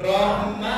Rahman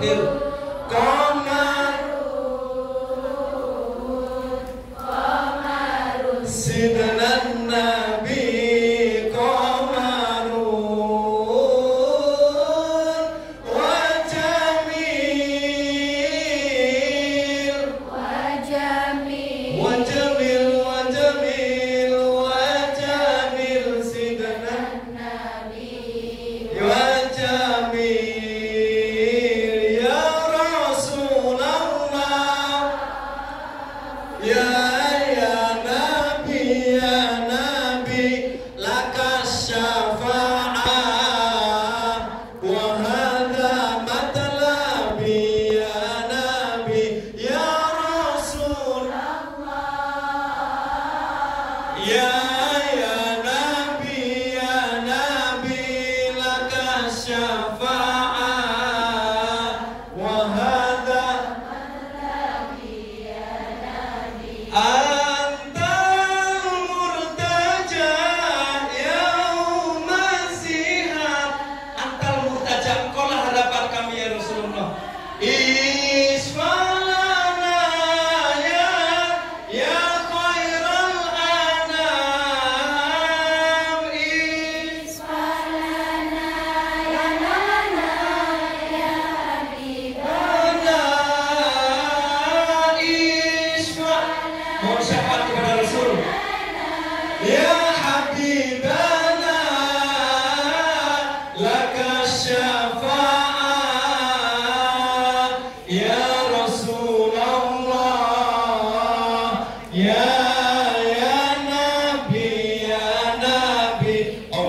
till Shabbat.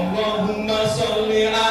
اللهم صل على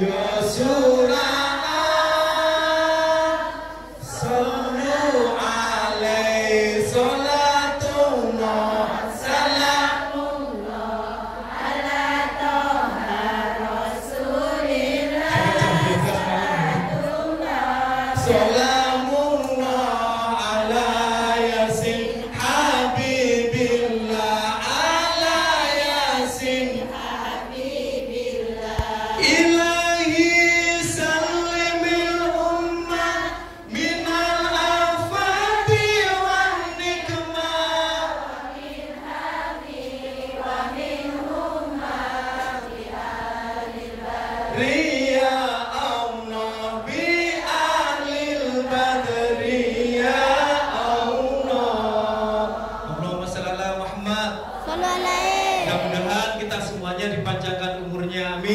Yes, yes.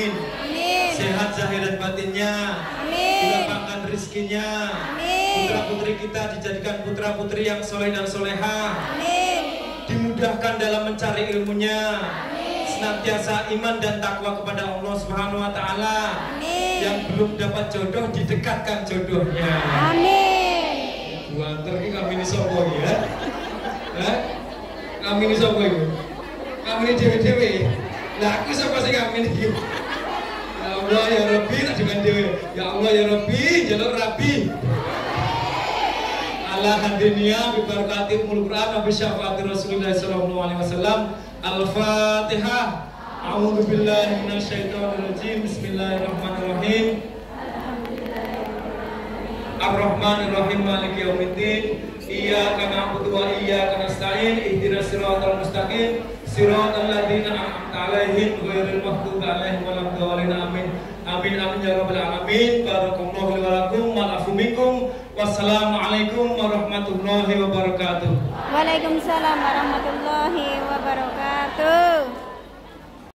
Amin. Amin. Sehat zahir dan batinnya, Amin. dilapangkan rizkinya. Amin. Putra putri kita dijadikan putra putri yang soleh dan soleha, Amin. dimudahkan dalam mencari ilmunya, senantiasa iman dan takwa kepada Allah Subhanahu Wa Taala. Amin. Yang belum dapat jodoh didekatkan jodohnya. Amin. Gua antar ki kami ini sopo ya? Hah? Kami ini sopo itu? Kami ini dewe-dewe. Lah aku sopo sih kami ini? Ya Allah ya Rabbi tak dengan dewe. Ya Allah ya Rabbi jalur Rabbi. Allah hadinya bi barakati umul Quran wa bi syafaati Rasulullah sallallahu alaihi wasallam. Al-Fatihah. A'udzu billahi minasyaitonir rajim. Bismillahirrahmanirrahim. Ar-Rahman Ar-Rahim Maliki Yawmiddin Iyyaka na'budu wa iyyaka nasta'in Ihdinas siratal mustaqim Siratal ladzina an'amta 'alaihim ghairil maghdubi 'alaihim waladdallin. Amin. Amin amin ya rabbal alamin. Barakallahu li wa lakum wa'afu minkum. Wassalamualaikum warahmatullahi wabarakatuh. Waalaikumsalam warahmatullahi wabarakatuh.